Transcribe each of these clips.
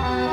Bye.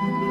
Mm-hmm.